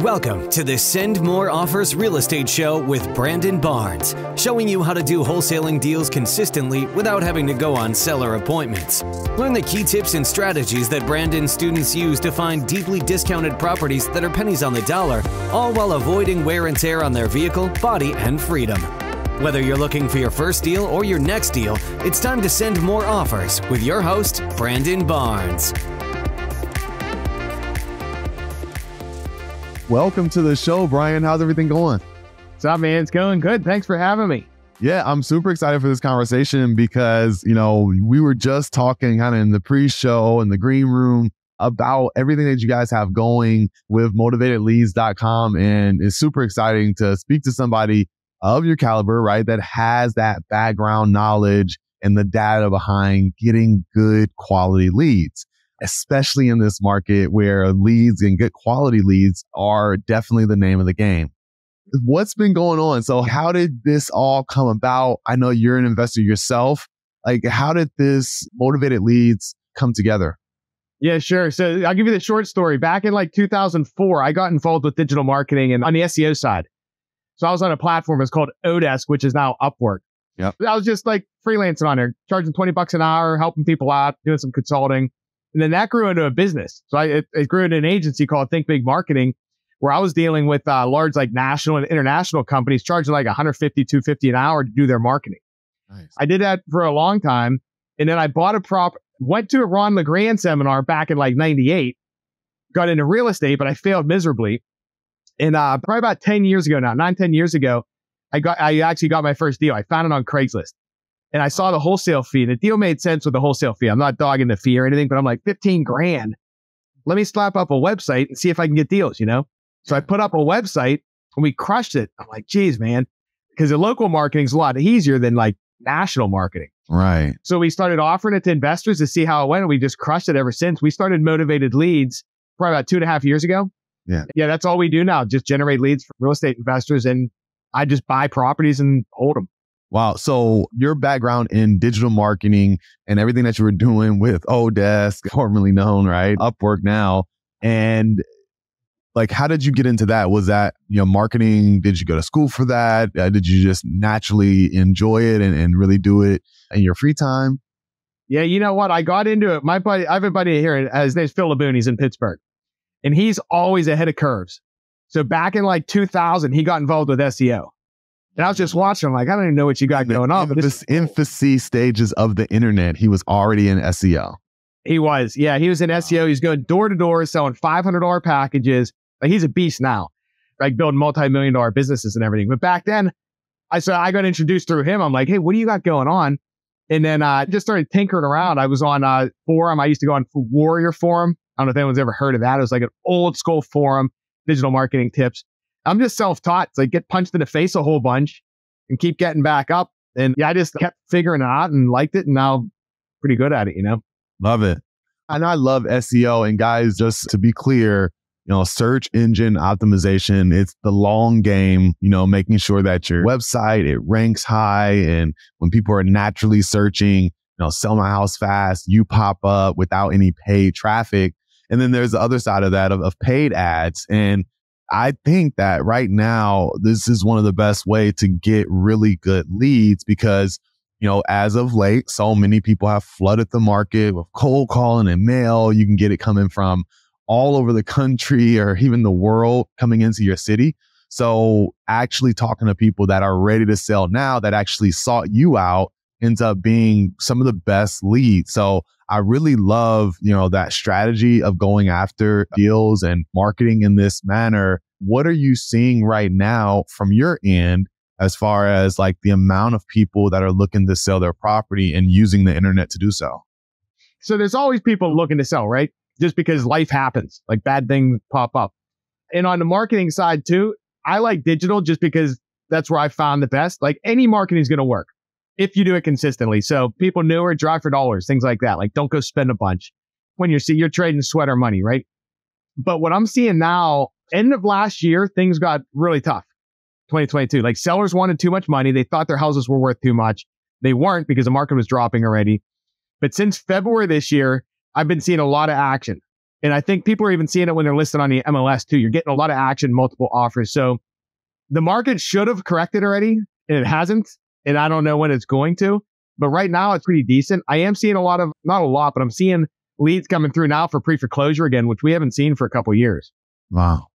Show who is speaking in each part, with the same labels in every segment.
Speaker 1: Welcome to the Send More Offers Real Estate Show with Brandon Barnes, showing you how to do wholesaling deals consistently without having to go on seller appointments. Learn the key tips and strategies that Brandon's students use to find deeply discounted properties that are pennies on the dollar, all while avoiding wear and tear on their vehicle, body, and freedom. Whether you're looking for your first deal or your next deal, it's time to send more offers with your host, Brandon Barnes.
Speaker 2: Welcome to the show, Bryan. How's everything going?
Speaker 3: What's up, man? It's going good. Thanks for having me.
Speaker 2: Yeah, I'm super excited for this conversation because, you know, we were just talking kind of in the pre show in the green room about everything that you guys have going with motivatedleads.com. And it's super exciting to speak to somebody of your caliber, right? That has that background knowledge and the data behind getting good quality leads especially in this market where leads and good quality leads are definitely the name of the game. What's been going on? So, how did this all come about? I know you're an investor yourself. Like, how did this motivated leads come together?
Speaker 3: Yeah, sure. So, I'll give you the short story. Back in like 2004, I got involved with digital marketing and on the SEO side. So, I was on a platform, it's called Odesk, which is now Upwork.
Speaker 2: Yep.
Speaker 3: I was just like freelancing on there, charging 20 bucks an hour, helping people out, doing some consulting. And then that grew into a business. So I, it, it grew into an agency called Think Big Marketing, where I was dealing with uh, large like national and international companies charging like 150, 250 an hour to do their marketing. Nice. I did that for a long time. And then I bought a prop, went to a Ron LeGrand seminar back in like 98, got into real estate, but I failed miserably. And uh, probably about 10 years ago now, nine, 10 years ago, I got, I actually got my first deal. I found it on Craigslist and I saw the wholesale fee. The deal made sense with the wholesale fee. I'm not dogging the fee or anything, but I'm like 15 grand. Let me slap up a website and see if I can get deals, you know? So I put up a website and we crushed it. I'm like, geez, man, because the local marketing is a lot easier than like national marketing.
Speaker 2: Right.
Speaker 3: So we started offering it to investors to see how it went. And we just crushed it ever since. We started motivated leads probably about two and a half years ago.
Speaker 2: Yeah.
Speaker 3: Yeah. That's all we do now. Just generate leads for real estate investors. And I just buy properties and hold them.
Speaker 2: Wow. So your background in digital marketing and everything that you were doing with Odesk, formerly known, right? Upwork now. And like, how did you get into that? Was that, you know, marketing? Did you go to school for that? Uh, did you just naturally enjoy it and, and really do it in your free time?
Speaker 3: Yeah. You know what? I got into it. My buddy, I have a buddy here. Uh, his name's Phil Laboon. He's in Pittsburgh and he's always ahead of curves. So back in like 2000, he got involved with SEO. And I was just watching. I'm like, I don't even know what you got going on.
Speaker 2: But this infancy stages of the internet, he was already in SEO.
Speaker 3: He was, yeah, he was in SEO. He's going door to door selling five hundred dollar packages. Like he's a beast now, like building multi million dollar businesses and everything. But back then, I saw I got introduced through him. I'm like, hey, what do you got going on? And then I uh, just started tinkering around. I was on a forum. I used to go on Warrior Forum. I don't know if anyone's ever heard of that. It was like an old school forum, digital marketing tips. I'm just self taught. So I get punched in the face a whole bunch and keep getting back up. And yeah, I just kept figuring it out and liked it. And now pretty good at it, you know?
Speaker 2: Love it. And I love SEO. And guys, just to be clear, you know, search engine optimization, it's the long game, you know, making sure that your website, it ranks high. And when people are naturally searching, you know, sell my house fast, you pop up without any paid traffic. And then there's the other side of that of, of paid ads. And I think that right now, this is one of the best way to get really good leads because, you know, as of late, so many people have flooded the market with cold calling and mail. You can get it coming from all over the country or even the world coming into your city. So actually talking to people that are ready to sell now that actually sought you out ends up being some of the best leads. So I really love, you know, that strategy of going after deals and marketing in this manner. What are you seeing right now from your end as far as like the amount of people that are looking to sell their property and using the internet to do so?
Speaker 3: So there's always people looking to sell, right? Just because life happens, like bad things pop up. And on the marketing side too, I like digital just because that's where I found the best. Like any marketing is going to work if you do it consistently. So people newer, drive for dollars, things like that. Like don't go spend a bunch when you're see you're trading sweater money, right? But what I'm seeing now, end of last year, things got really tough. 2022, like sellers wanted too much money. They thought their houses were worth too much. They weren't because the market was dropping already. But since February this year, I've been seeing a lot of action. And I think people are even seeing it when they're listed on the MLS too. You're getting a lot of action, multiple offers. So the market should have corrected already and it hasn't. And I don't know when it's going to, but right now it's pretty decent. I am seeing a lot of, not a lot, but I'm seeing leads coming through now for pre foreclosure again, which we haven't seen for a couple years.
Speaker 2: Wow.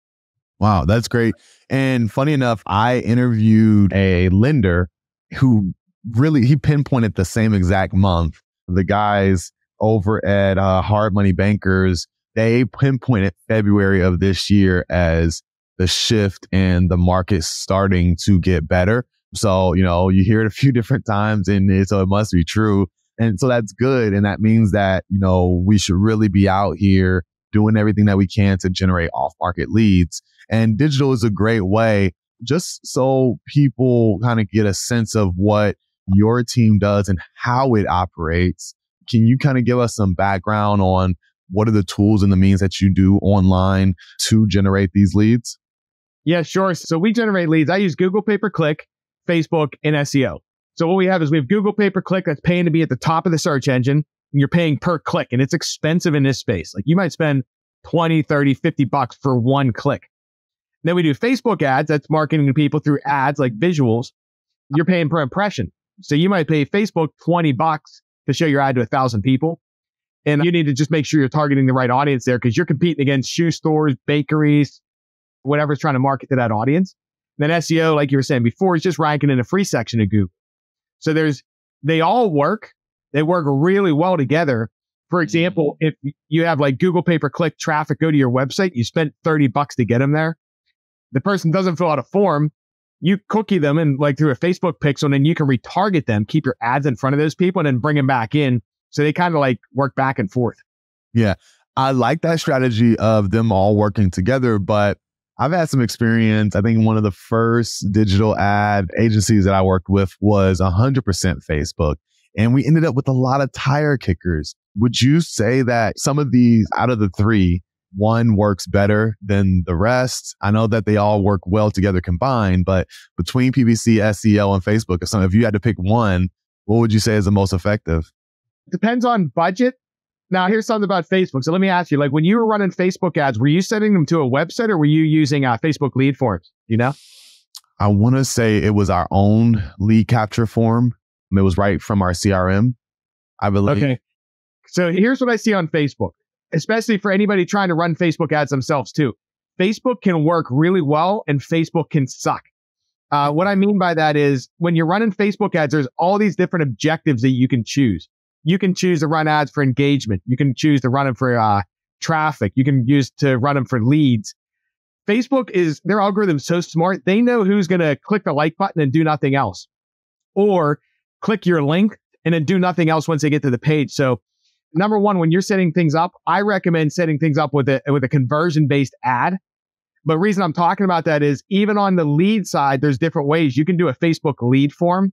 Speaker 2: Wow. That's great. And funny enough, I interviewed a lender who really, he pinpointed the same exact month. The guys over at uh, Hard Money Bankers, they pinpointed February of this year as the shift and the market starting to get better. So, you know, you hear it a few different times and so it must be true. And so that's good. And that means that, you know, we should really be out here doing everything that we can to generate off market leads. And digital is a great way just so people kind of get a sense of what your team does and how it operates. Can you kind of give us some background on what are the tools and the means that you do online to generate these leads?
Speaker 3: Yeah, sure. So we generate leads. I use Google pay per click, Facebook, and SEO. So what we have is we have Google pay per click that's paying to be at the top of the search engine. And you're paying per click and it's expensive in this space. Like you might spend 20, 30, 50 bucks for one click. Then we do Facebook ads. That's marketing to people through ads like visuals. You're paying per impression. So you might pay Facebook 20 bucks to show your ad to a thousand people. And you need to just make sure you're targeting the right audience there because you're competing against shoe stores, bakeries, whatever's trying to market to that audience. Then SEO, like you were saying before, is just ranking in a free section of Google. So there's, they all work. They work really well together. For mm-hmm. example, if you have like Google pay per click traffic go to your website, you spent 30 bucks to get them there. The person doesn't fill out a form. You cookie them and like through a Facebook pixel, and then you can retarget them, keep your ads in front of those people and then bring them back in. So they kind of like work back and forth.
Speaker 2: Yeah. I like that strategy of them all working together, but I've had some experience. I think one of the first digital ad agencies that I worked with was 100% Facebook. And we ended up with a lot of tire kickers. Would you say that some of these out of the three, one works better than the rest? I know that they all work well together combined, but between PPC, SEO, and Facebook, if, if you had to pick one, what would you say is the most effective?
Speaker 3: Depends on budget now, here's something about Facebook. So let me ask you, like when you were running Facebook ads, were you sending them to a website or were you using uh, Facebook lead forms? You know?
Speaker 2: I want to say it was our own lead capture form. It was right from our CRM, I believe.
Speaker 3: Okay. So here's what I see on Facebook, especially for anybody trying to run Facebook ads themselves too. Facebook can work really well and Facebook can suck. Uh, what I mean by that is when you're running Facebook ads, there's all these different objectives that you can choose you can choose to run ads for engagement. You can choose to run them for uh, traffic. You can use to run them for leads. Facebook is their algorithm so smart. They know who's going to click the like button and do nothing else or click your link and then do nothing else once they get to the page. So number one, when you're setting things up, I recommend setting things up with a, with a conversion based ad. But reason I'm talking about that is even on the lead side, there's different ways you can do a Facebook lead form.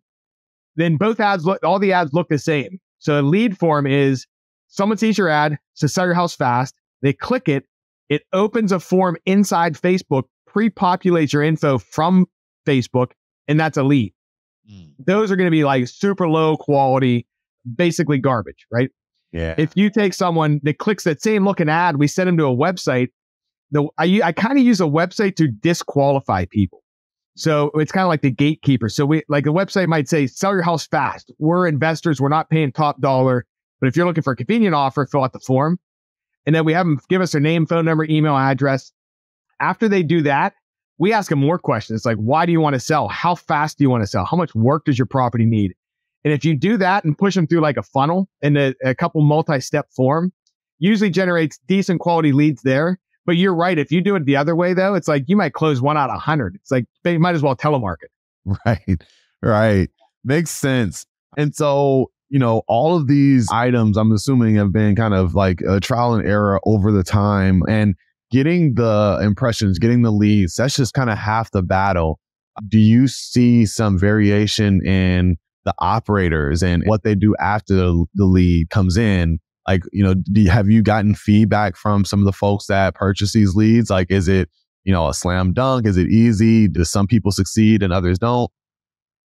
Speaker 3: Then both ads look, all the ads look the same. So a lead form is someone sees your ad, says sell your house fast. They click it. It opens a form inside Facebook, pre-populates your info from Facebook, and that's a lead. Mm. Those are going to be like super low quality, basically garbage, right?
Speaker 2: Yeah.
Speaker 3: If you take someone that clicks that same looking ad, we send them to a website. The, I, I kind of use a website to disqualify people. So it's kind of like the gatekeeper. So we like the website might say, sell your house fast. We're investors. We're not paying top dollar. But if you're looking for a convenient offer, fill out the form. And then we have them give us their name, phone number, email address. After they do that, we ask them more questions like, why do you want to sell? How fast do you want to sell? How much work does your property need? And if you do that and push them through like a funnel in a, a couple multi-step form, usually generates decent quality leads there. But you're right. If you do it the other way, though, it's like you might close one out of 100. It's like they might as well telemarket.
Speaker 2: Right. Right. Makes sense. And so, you know, all of these items, I'm assuming, have been kind of like a trial and error over the time. And getting the impressions, getting the leads, that's just kind of half the battle. Do you see some variation in the operators and what they do after the, lead comes in like you know you, have you gotten feedback from some of the folks that purchase these leads like is it you know a slam dunk is it easy do some people succeed and others don't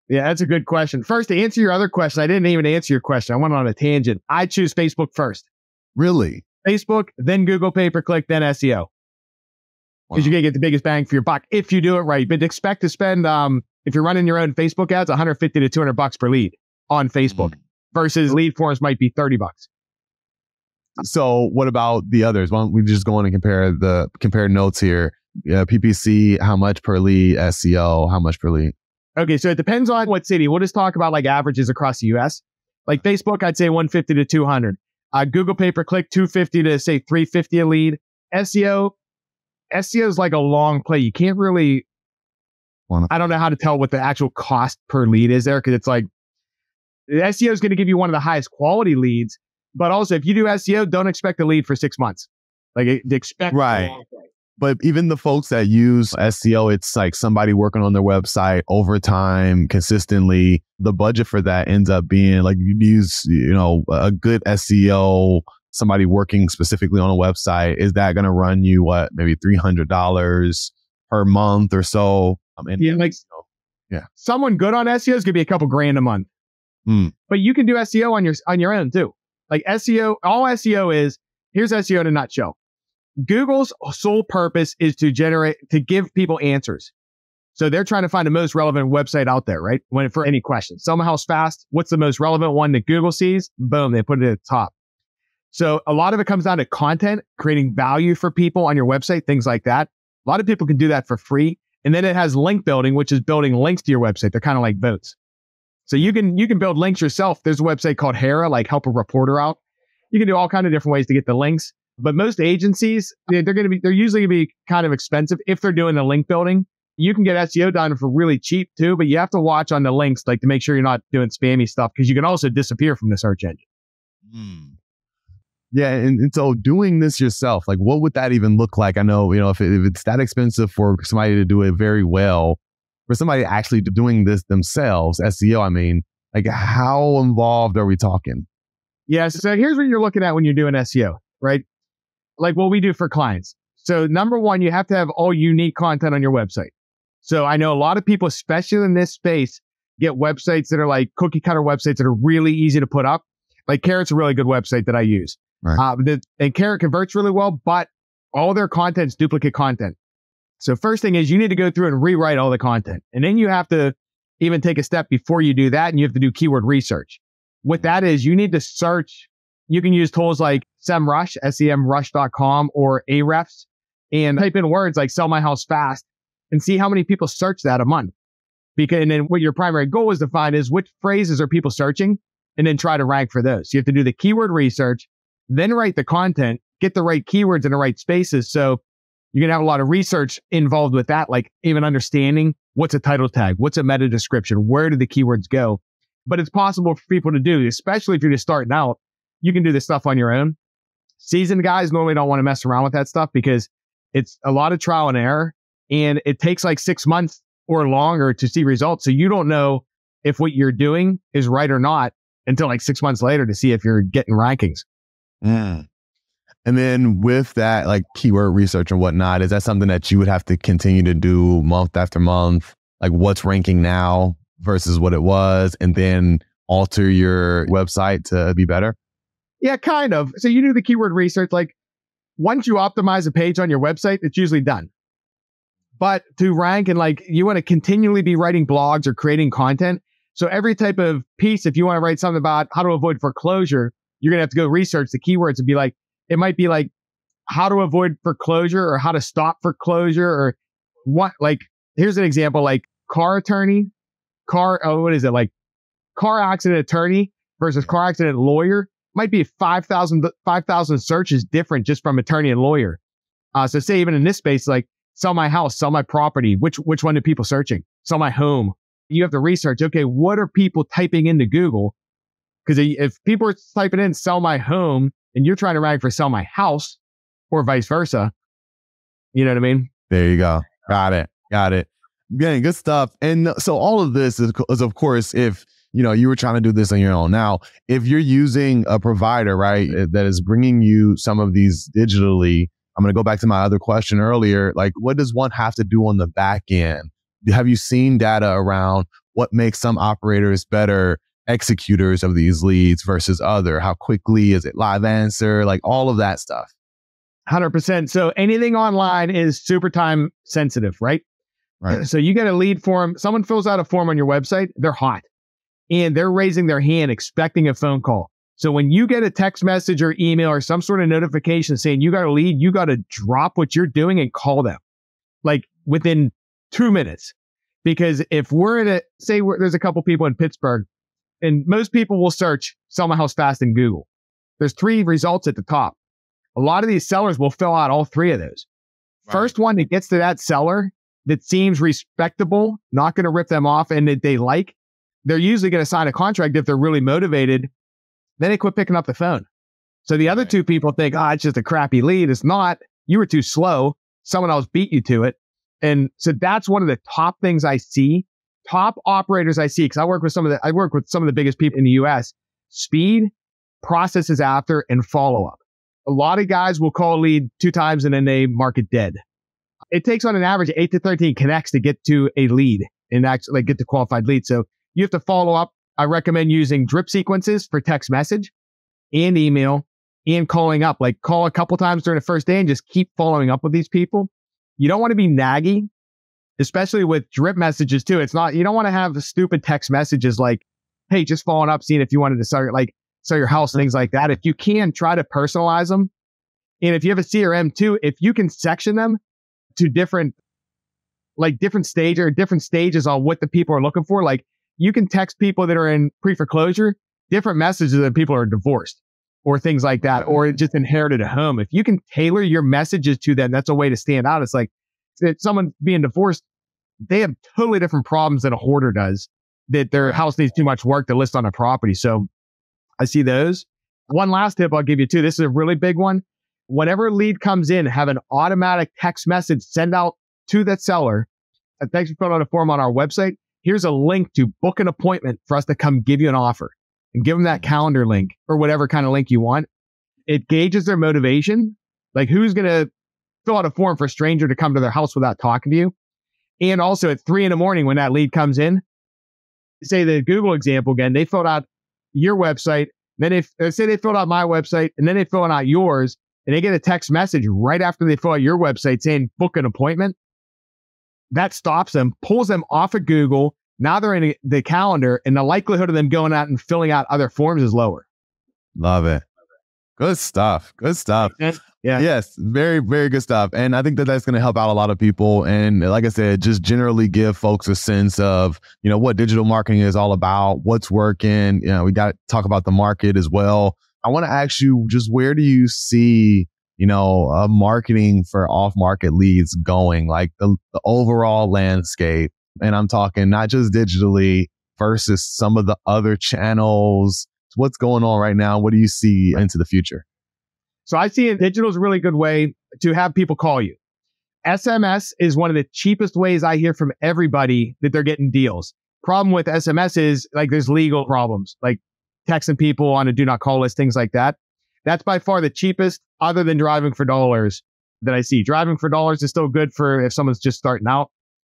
Speaker 3: yeah that's a good question first to answer your other question i didn't even answer your question i went on a tangent i choose facebook first
Speaker 2: really
Speaker 3: Facebook, then Google pay per click, then SEO. Because wow. you're gonna get the biggest bang for your buck if you do it right. But expect to spend um if you're running your own Facebook ads, 150 to 200 bucks per lead on Facebook mm. versus lead forms might be 30 bucks.
Speaker 2: So what about the others? Why don't we just go on and compare the compare notes here? Yeah, PPC, how much per lead? SEO, how much per lead?
Speaker 3: Okay, so it depends on what city. We'll just talk about like averages across the US. Like Facebook, I'd say 150 to 200. Uh, Google pay per click, 250 to say 350 a lead. SEO, SEO is like a long play. You can't really, I don't know how to tell what the actual cost per lead is there because it's like SEO is going to give you one of the highest quality leads. But also, if you do SEO, don't expect a lead for six months. Like, expect
Speaker 2: right. But even the folks that use SEO, it's like somebody working on their website over time, consistently. The budget for that ends up being like you use, you know, a good SEO, somebody working specifically on a website. Is that going to run you what, maybe $300 per month or so?
Speaker 3: Um, and, yeah, like, yeah. Someone good on SEO is going to be a couple grand a month. Mm. But you can do SEO on your, on your own too. Like SEO, all SEO is here's SEO in a nutshell Google's sole purpose is to generate, to give people answers. So they're trying to find the most relevant website out there, right? When for any question, House Fast, what's the most relevant one that Google sees? Boom, they put it at the top. So a lot of it comes down to content, creating value for people on your website, things like that. A lot of people can do that for free. And then it has link building, which is building links to your website. They're kind of like boats. So you can you can build links yourself. There's a website called HARO, like help a reporter out. You can do all kind of different ways to get the links. But most agencies, they're going to be, they're usually going to be kind of expensive if they're doing the link building. You can get SEO done for really cheap too, but you have to watch on the links, like to make sure you're not doing spammy stuff because you can also disappear from the search engine.
Speaker 2: Mm. Yeah. And, and, so doing this yourself, like what would that even look like? I know, you know, if, it, if it's that expensive for somebody to do it very well, for somebody actually doing this themselves, SEO, I mean, like how involved are we talking?
Speaker 3: Yeah. So here's what you're looking at when you're doing SEO, right? like what we do for clients. So number one, you have to have all unique content on your website. So I know a lot of people, especially in this space, get websites that are like cookie cutter websites that are really easy to put up. Like Carrot's a really good website that I use. Right. Uh, the, and Carrot converts really well, but all their content's duplicate content. So first thing is you need to go through and rewrite all the content. And then you have to even take a step before you do that and you have to do keyword research. What that is, you need to search you can use tools like SEMrush, semrush.com or Ahrefs and type in words like sell my house fast and see how many people search that a month. Because, and then what your primary goal is to find is which phrases are people searching and then try to rank for those. You have to do the keyword research, then write the content, get the right keywords in the right spaces. So you're going to have a lot of research involved with that, like even understanding what's a title tag, what's a meta description, where do the keywords go? But it's possible for people to do, especially if you're just starting out you can do this stuff on your own. Seasoned guys normally don't want to mess around with that stuff because it's a lot of trial and error and it takes like six months or longer to see results. So you don't know if what you're doing is right or not until like six months later to see if you're getting rankings.
Speaker 2: Mm. And then with that, like keyword research and whatnot, is that something that you would have to continue to do month after month? Like what's ranking now versus what it was, and then alter your website to be better?
Speaker 3: Yeah, kind of. So you do the keyword research. Like once you optimize a page on your website, it's usually done. But to rank and like you want to continually be writing blogs or creating content. So every type of piece, if you want to write something about how to avoid foreclosure, you're going to have to go research the keywords and be like, it might be like how to avoid foreclosure or how to stop foreclosure or what, like, here's an example, like car attorney, car, oh, what is it? Like car accident attorney versus car accident lawyer might be 5,000 5, searches different just from attorney and lawyer. Uh, so say even in this space, like sell my house, sell my property, which, which one are people searching? Sell my home. You have to research, okay, what are people typing into Google? Because if people are typing in sell my home and you're trying to rank for sell my house or vice versa, you know what I mean?
Speaker 2: There you go. Got it. Got it. Yeah, good stuff. And so all of this is, is of course, if you know, you were trying to do this on your own. Now, if you're using a provider, right, eh, that is bringing you some of these digitally, I'm going to go back to my other question earlier. Like, what does one have to do on the back end? Have you seen data around what makes some operators better executors of these leads versus other? How quickly is it live answer? Like all of that stuff.
Speaker 3: 100%. So anything online is super time sensitive, right?
Speaker 2: Right.
Speaker 3: So you get a lead form, someone fills out a form on your website, they're hot and they're raising their hand expecting a phone call. So when you get a text message or email or some sort of notification saying you got a lead, you got to drop what you're doing and call them like within two minutes. Because if we're in a, say there's a couple people in Pittsburgh and most people will search sell my house fast in Google. There's three results at the top. A lot of these sellers will fill out all three of those. Right. First one that gets to that seller that seems respectable, not going to rip them off and that they like, they're usually going to sign a contract if they're really motivated. Then they quit picking up the phone. So the other two people think, oh, it's just a crappy lead. It's not. You were too slow. Someone else beat you to it. And so that's one of the top things I see. Top operators I see, because I work with some of the, I work with some of the biggest people in the US. Speed, processes after, and follow up. A lot of guys will call a lead two times and then they mark it dead. It takes on an average eight to 13 connects to get to a lead and actually like get to qualified lead. So you have to follow up. I recommend using drip sequences for text message and email and calling up. Like call a couple times during the first day and just keep following up with these people. You don't want to be naggy, especially with drip messages too. It's not, you don't want to have stupid text messages like, Hey, just following up, seeing if you wanted to sell your, like, sell your house, things like that. If you can try to personalize them. And if you have a CRM too, if you can section them to different, like different stage or different stages on what the people are looking for, like you can text people that are in pre foreclosure different messages than people are divorced or things like that, or just inherited a home. If you can tailor your messages to them, that's a way to stand out. It's like if someone being divorced, they have totally different problems than a hoarder does, that their house needs too much work to list on a property. So I see those. One last tip I'll give you too. This is a really big one. Whenever a lead comes in, have an automatic text message send out to that seller. Thanks for filling out a form on our website here's a link to book an appointment for us to come give you an offer and give them that mm-hmm. calendar link or whatever kind of link you want. It gauges their motivation. Like who's going to fill out a form for a stranger to come to their house without talking to you? And also at three in the morning when that lead comes in, say the Google example again, they filled out your website. Then if uh, say they filled out my website and then they fill out yours and they get a text message right after they fill out your website saying book an appointment that stops them, pulls them off of Google. Now they're in the calendar, and the likelihood of them going out and filling out other forms is lower.
Speaker 2: Love it. Good stuff. Good stuff. Yeah. Yes. Very, very good stuff. And I think that that's going to help out a lot of people. And like I said, just generally give folks a sense of, you know, what digital marketing is all about, what's working. You know, we got to talk about the market as well. I want to ask you just where do you see you know, uh, marketing for off market leads going, like the, the overall landscape. And I'm talking not just digitally versus some of the other channels. What's going on right now? What do you see into the future?
Speaker 3: So I see digital is a really good way to have people call you. SMS is one of the cheapest ways I hear from everybody that they're getting deals. Problem with SMS is like there's legal problems, like texting people on a do not call list, things like that. That's by far the cheapest other than driving for dollars that I see. Driving for dollars is still good for if someone's just starting out.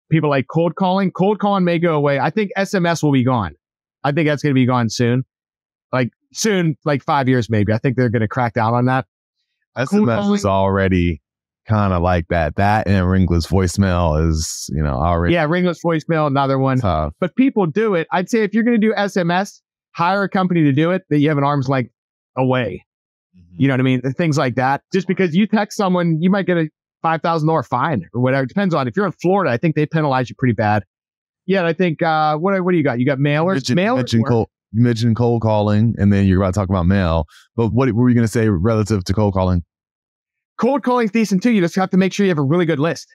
Speaker 3: People like cold calling. Cold calling may go away. I think SMS will be gone. I think that's going to be gone soon. Like soon, like five years maybe. I think they're going to crack down on that.
Speaker 2: SMS is already kind of like that. That and ringless voicemail is, you know, already.
Speaker 3: Yeah, ringless voicemail, another one. Tough. But people do it. I'd say if you're going to do SMS, hire a company to do it that you have an arm's length away. You know what I mean? Things like that. Just because you text someone, you might get a $5,000 fine or whatever. It depends on if you're in Florida, I think they penalize you pretty bad. Yeah, I think, uh, what, what do you got? You got mailers?
Speaker 2: Mailers mentioned cold, you mentioned cold calling and then you're about to talk about mail. But what were you going to say relative to cold calling?
Speaker 3: Cold calling is decent too. You just have to make sure you have a really good list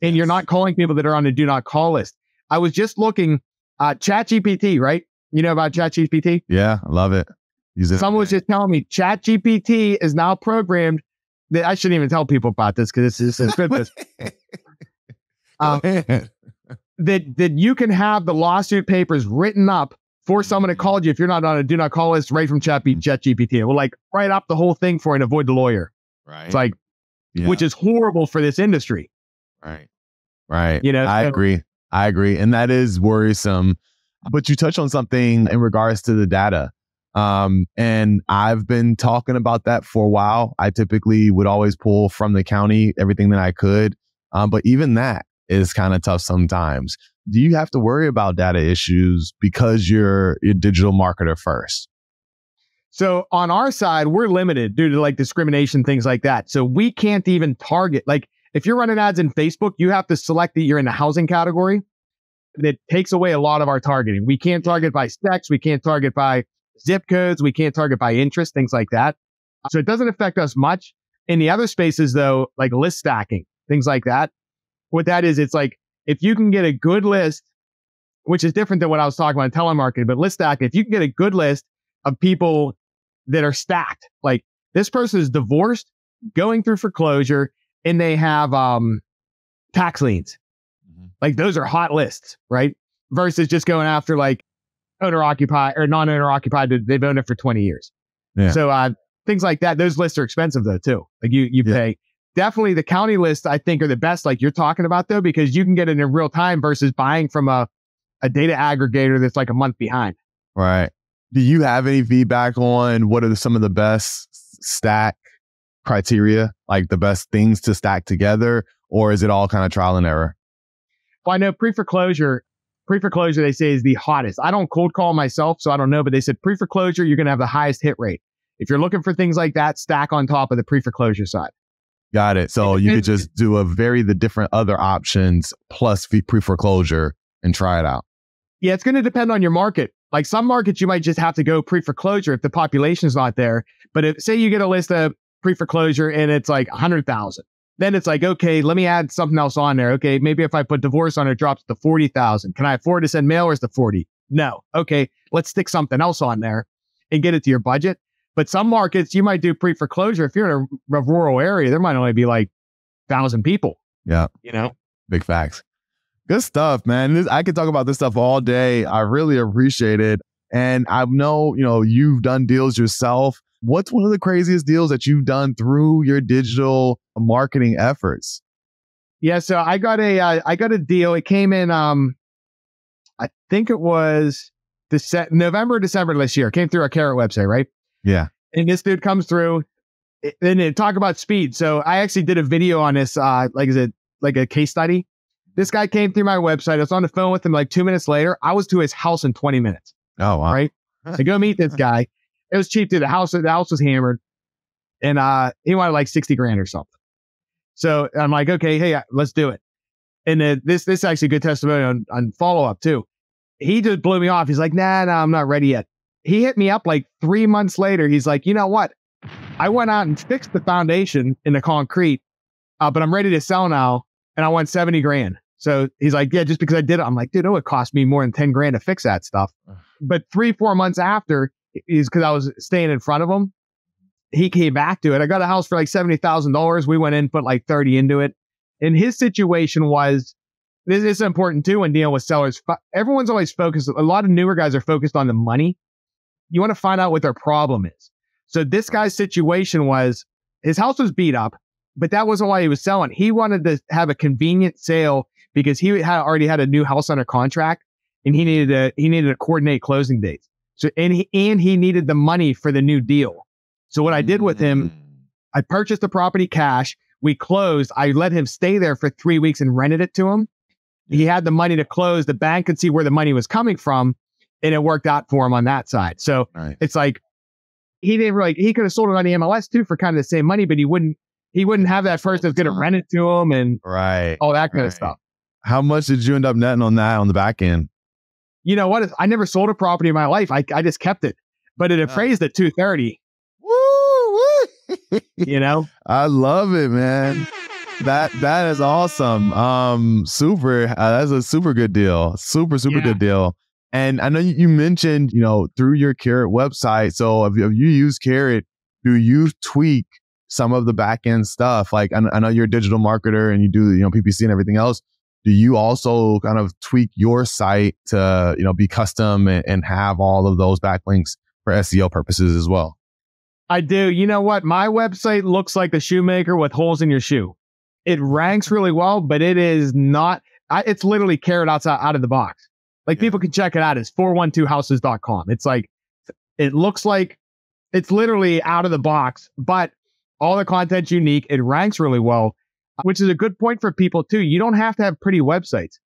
Speaker 3: and you're not calling people that are on the do not call list. I was just looking, uh, Chat GPT, right? You know about Chat GPT?
Speaker 2: Yeah, I love it.
Speaker 3: Someone was just telling me Chat GPT is now programmed that I shouldn't even tell people about this because this is business. um, that that you can have the lawsuit papers written up for someone to call you if you're not on a do not call list right from Chat. Chat GPT. It will like write up the whole thing for and avoid the lawyer.
Speaker 2: Right.
Speaker 3: It's like, yeah. which is horrible for this industry.
Speaker 2: Right. Right. You know, I so, agree. I agree. And that is worrisome But you touched on something in regards to the data. Um, and I've been talking about that for a while. I typically would always pull from the county everything that I could. Um, but even that is kind of tough sometimes. Do you have to worry about data issues because you're a digital marketer first?
Speaker 3: So on our side, we're limited due to like discrimination, things like that. So we can't even target. Like if you're running ads in Facebook, you have to select that you're in the housing category. That takes away a lot of our targeting. We can't target by sex. We can't target by zip codes. We can't target by interest, things like that. So it doesn't affect us much. In the other spaces, though, like list stacking, things like that. What that is, it's like if you can get a good list, which is different than what I was talking about in telemarketing, but list stack, if you can get a good list of people that are stacked, like this person is divorced, going through foreclosure, and they have um, tax liens. Mm-hmm. Like those are hot lists, right? Versus just going after like owner occupied or non owner occupied. They've owned it for 20 years. Yeah. So uh, things like that. Those lists are expensive though too. Like you you yeah. pay. Definitely the county lists I think are the best. Like you're talking about though, because you can get it in real time versus buying from a a data aggregator that's like a month behind.
Speaker 2: Right. Do you have any feedback on what are some of the best stack criteria, like the best things to stack together, or is it all kind of trial and error?
Speaker 3: Well, I know pre foreclosure pre-foreclosure they say is the hottest. I don't cold call myself, so I don't know, but they said pre-foreclosure you're going to have the highest hit rate. If you're looking for things like that, stack on top of the pre-foreclosure side.
Speaker 2: Got it. So you could just do a vary the different other options plus pre-foreclosure and try it out.
Speaker 3: Yeah, it's going to depend on your market. Like some markets, you might just have to go pre-foreclosure if the population is not there. But if say you get a list of pre-foreclosure and it's like 100,000, then it's like, okay, let me add something else on there. Okay, maybe if I put divorce on it, it drops to 40,000. Can I afford to send mailers to 40? No. Okay, let's stick something else on there and get it to your budget. But some markets, you might do pre foreclosure. If you're in a, a, rural area, there might only be like thousand people.
Speaker 2: Yeah.
Speaker 3: You know,
Speaker 2: big facts. Good stuff, man. This, I could talk about this stuff all day. I really appreciate it. And I know, you know, you've done deals yourself. What's one of the craziest deals that you've done through your digital marketing efforts?
Speaker 3: Yeah, so I got a uh, I got a deal. It came in um I think it was Dece- November, December this year. It came through our Carrot website, right?
Speaker 2: Yeah.
Speaker 3: And this dude comes through and talk about speed. So I actually did a video on this uh like is it like a case study. This guy came through my website. I was on the phone with him like two minutes later. I was to his house in 20 minutes.
Speaker 2: Oh wow.
Speaker 3: Right. I go meet this guy. It was cheap too. The house, the house was hammered, and uh, he wanted like sixty grand or something. So I'm like, okay, hey, uh, let's do it. And uh, this this is actually a good testimony on, on follow up too. He just blew me off. He's like, nah, nah, I'm not ready yet. He hit me up like three months later. He's like, you know what? I went out and fixed the foundation in the concrete, uh, but I'm ready to sell now, and I want seventy grand. So he's like, yeah, just because I did it, I'm like, dude, it would cost me more than ten grand to fix that stuff. But three, four months after, is because I was staying in front of him. He came back to it. I got a house for like seventy thousand dollars. We went in, put like thirty into it. And his situation was this is important too when dealing with sellers. Everyone's always focused. A lot of newer guys are focused on the money. You want to find out what their problem is. So this guy's situation was his house was beat up, but that wasn't why he was selling. He wanted to have a convenient sale because he had already had a new house under contract and he needed to he needed to coordinate closing dates. So and he and he needed the money for the new deal. So what I did with him, mm. I purchased the property cash. We closed. I let him stay there for three weeks and rented it to him. He had the money to close. The bank could see where the money was coming from, and it worked out for him on that side. So right. it's like he didn't really. He could have sold it on the MLS too for kind of the same money, but he wouldn't. He wouldn't have that person that's going to rent it to him and
Speaker 2: right
Speaker 3: all that kind
Speaker 2: right.
Speaker 3: of stuff.
Speaker 2: How much did you end up netting on that on the back end?
Speaker 3: you know what? I never sold a property in my life. I, I just kept it, but it appraised at 230. Woo! you know,
Speaker 2: I love it, man. That that is awesome. Um, super. Uh, that's a super good deal. Super super yeah. good deal. And I know you mentioned, you know, through your Carrot website. So if, you use Carrot, do you tweak some of the back end stuff? Like I, know you're a digital marketer and you do, you know, PPC and everything else do you also kind of tweak your site to you know be custom and, and have all of those backlinks for SEO purposes as well?
Speaker 3: I do. You know what? My website looks like the shoemaker with holes in your shoe. It ranks really well, but it is not. I, it's literally carrot outside out of the box. Like
Speaker 2: Yeah.
Speaker 3: people can check it out. It's 412houses.com. It's like, it looks like it's literally out of the box, but all the content's unique. It ranks really well, which is a good point for people too. You don't have to have pretty websites.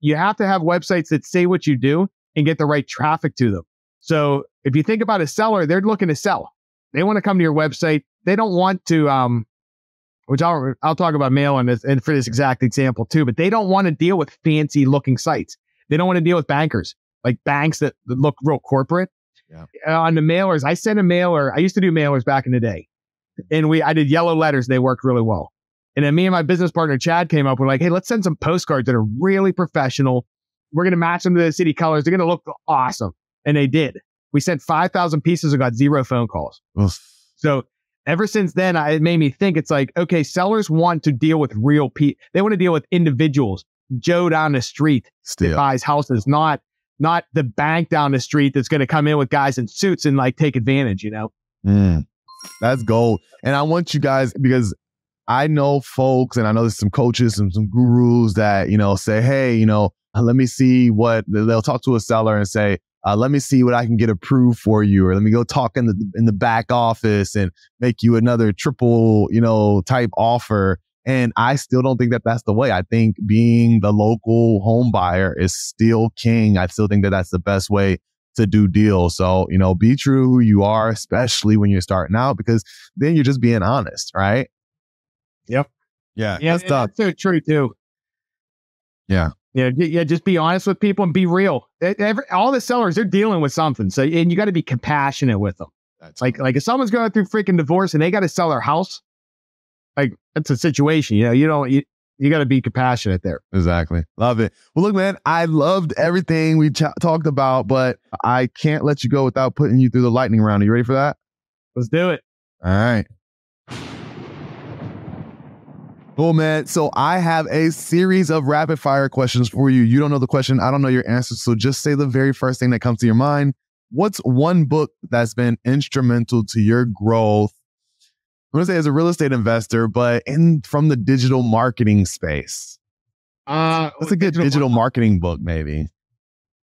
Speaker 3: You have to have websites that say what you do and get the right traffic to them. So if you think about a seller, they're looking to sell. They want to come to your website. They don't want to, um, which I'll, I'll talk about mail and, this, and for this exact example too, but they don't want to deal with fancy looking sites. They don't want to deal with bankers, like banks that, that look real corporate.
Speaker 2: Yeah.
Speaker 3: Uh, on the mailers, I sent a mailer. I used to do mailers back in the day and we, I did yellow letters. They worked really well. And then me and my business partner, Chad, came up with like, hey, let's send some postcards that are really professional. We're going to match them to the city colors. They're going to look awesome. And they did. We sent 5,000 pieces and got zero phone calls.
Speaker 2: Oof.
Speaker 3: So ever since then, I, it made me think it's like, okay, sellers want to deal with real people. They want to deal with individuals. Joe down the street that buys houses, not not the bank down the street that's going to come in with guys in suits and like take advantage. You know,
Speaker 2: Mm, that's gold. And I want you guys because I know folks and I know there's some coaches and some gurus that, you know, say, hey, you know, uh, let me see what they'll talk to a seller and say, uh, let me see what I can get approved for you, or let me go talk in the in the back office and make you another triple, you know, type offer. And I still don't think that that's the way. I think being the local home buyer is still king. I still think that that's the best way to do deals. So, you know, be true who you are, especially when you're starting out, because then you're just being honest, right?
Speaker 3: Yep.
Speaker 2: Yeah.
Speaker 3: yeah,
Speaker 2: That's
Speaker 3: that's so true too.
Speaker 2: Yeah.
Speaker 3: Yeah, yeah. Just be honest with people and be real. Every- all the sellers they're dealing with something, so and you got to be compassionate with them.
Speaker 2: That's
Speaker 3: Like, like if someone's going through freaking divorce and they got to sell their house, like that's a situation. You know, you don't you, you got to be compassionate there.
Speaker 2: Exactly. Love it. Well, look, man, I loved everything we ch- talked about, but I can't let you go without putting you through the lightning round. Are you ready for that?
Speaker 3: Let's do it.
Speaker 2: All right. Cool, man. So I have a series of rapid fire questions for you. You don't know the question. I don't know your answer. So just say the very first thing that comes to your mind. What's one book that's been instrumental to your growth? I'm going to say as a real estate investor, but in from the digital marketing space.
Speaker 3: Uh,
Speaker 2: That's a good digital marketing book, maybe.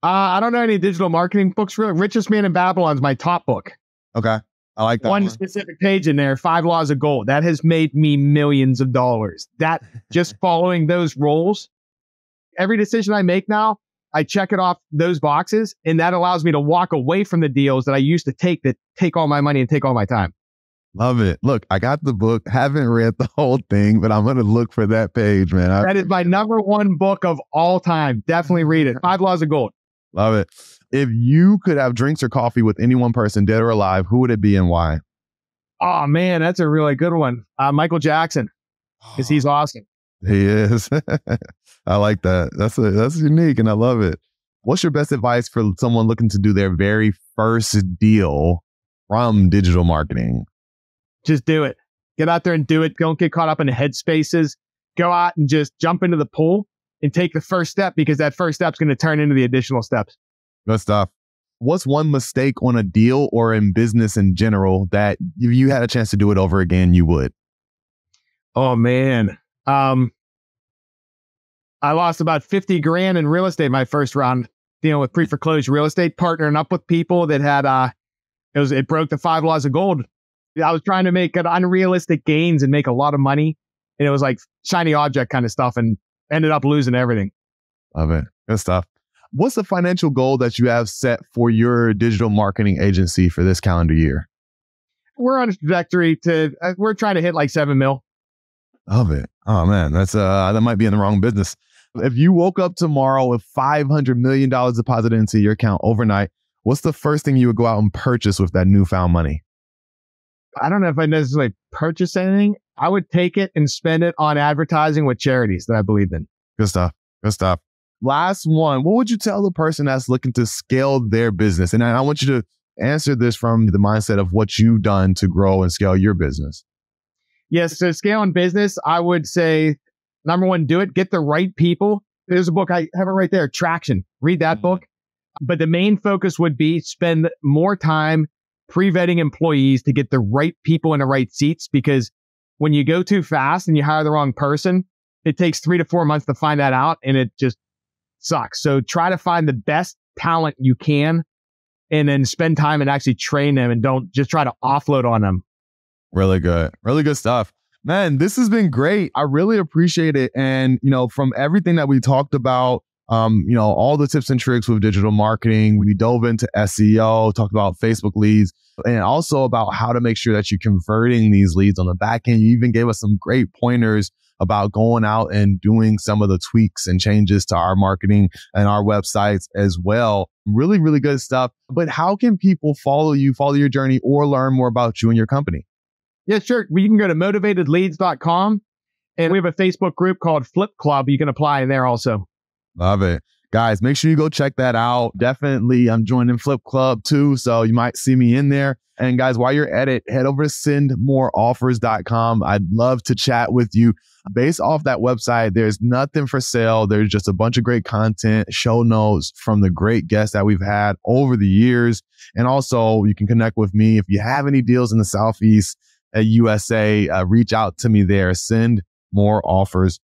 Speaker 3: Uh, I don't know any digital marketing books. Really, Richest Man in Babylon is my top book.
Speaker 2: Okay. I like that
Speaker 3: one
Speaker 2: one.
Speaker 3: specific page in there, Five Laws of Gold. That has made me millions of dollars. That just following those rules, every decision I make now, I check it off those boxes, and that allows me to walk away from the deals that I used to take that take all my money and take all my time.
Speaker 2: Love it. Look, I got the book. Haven't read the whole thing, but I'm going to look for that page, man. I
Speaker 3: That is my number one book of all time. Definitely read it. Five Laws of Gold.
Speaker 2: love it. If you could have drinks or coffee with any one person, dead or alive, who would it be and why?
Speaker 3: Oh man, that's a really good one. Uh, Michael Jackson, because he's awesome.
Speaker 2: He is. I like that. That's a, that's unique, and I love it. What's your best advice for someone looking to do their very first deal from digital marketing?
Speaker 3: Just do it. Get out there and do it. Don't get caught up in the headspaces. Go out and just jump into the pool and take the first step because that first step's going to turn into the additional steps.
Speaker 2: Good stuff. What's one mistake on a deal or in business in general that if you had a chance to do it over again, you would?
Speaker 3: Oh man. Um, I lost about 50 grand in real estate my first round dealing with pre-foreclosure real estate, partnering up with people that had, uh, it was, it broke the five laws of gold. I was trying to make an unrealistic gains and make a lot of money. And it was like shiny object kind of stuff and ended up losing everything.
Speaker 2: Love it. Good stuff. What's the financial goal that you have set for your digital marketing agency for this calendar year?
Speaker 3: We're on a trajectory to, uh, we're trying to hit like seven mil.
Speaker 2: Love it. Oh man, that's uh that might be in the wrong business. If you woke up tomorrow with five hundred million dollars deposited into your account overnight, what's the first thing you would go out and purchase with that newfound money?
Speaker 3: I don't know if I necessarily purchase anything. I would take it and spend it on advertising with charities that I believe in.
Speaker 2: Good stuff. Good stuff. Last one. What would you tell the person that's looking to scale their business? And I I want you to answer this from the mindset of what you've done to grow and scale your business.
Speaker 3: Yes, so scaling business, I would say number one, do it. Get the right people. There's a book I have it right there, Traction. Read that
Speaker 2: Mhm.
Speaker 3: book. But the main focus would be spend more time pre-vetting employees to get the right people in the right seats because when you go too fast and you hire the wrong person, it takes three to four months to find that out and it just sucks. So try to find the best talent you can and then spend time and actually train them and don't just try to offload on them.
Speaker 2: Really good. Really good stuff. Man, this has been great. I really appreciate it. And, you know, from everything that we talked about, um, you know, all the tips and tricks with digital marketing, we dove into SEO, talked about Facebook leads, and also about how to make sure that you're converting these leads on the back end. You even gave us some great pointers about going out and doing some of the tweaks and changes to our marketing and our websites as well. Really, really good stuff. But how can people follow you, follow your journey, or learn more about you and your company?
Speaker 3: Yeah, sure. You can go to motivatedleads.com and we have a Facebook group called Flip Club. You can apply in there also.
Speaker 2: Love it. Guys, make sure you go check that out. Definitely, I'm joining Flip Club too. So you might see me in there. And guys, while you're at it, head over to sendmoreoffers.com. I'd love to chat with you. Based off that website, there's nothing for sale. There's just a bunch of great content, show notes from the great guests that we've had over the years. And also, you can connect with me if you have any deals in the Southeast at USA. Uh, reach out to me there. Send more offers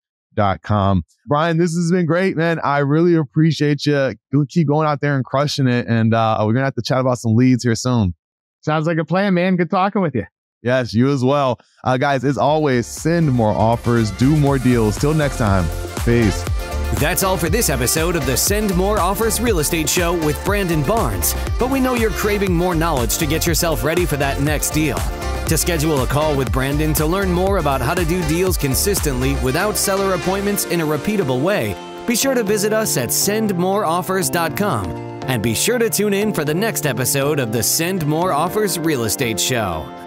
Speaker 2: com. Bryan, this has been great, man. I really appreciate you. Keep going out there and crushing it. And uh, we're going to have to chat about some leads here soon.
Speaker 3: Sounds like a plan, man. Good talking with you.
Speaker 2: Yes, you as well. Uh, guys, as always, send more offers, do more deals. Till next time, peace.
Speaker 1: That's all for this episode of the Send More Offers Real Estate Show with Brandon Barnes. But we know you're craving more knowledge to get yourself ready for that next deal. To schedule a call with Brandon to learn more about how to do deals consistently without seller appointments in a repeatable way, be sure to visit us at sendmoreoffers.com. And be sure to tune in for the next episode of the Send More Offers Real Estate Show.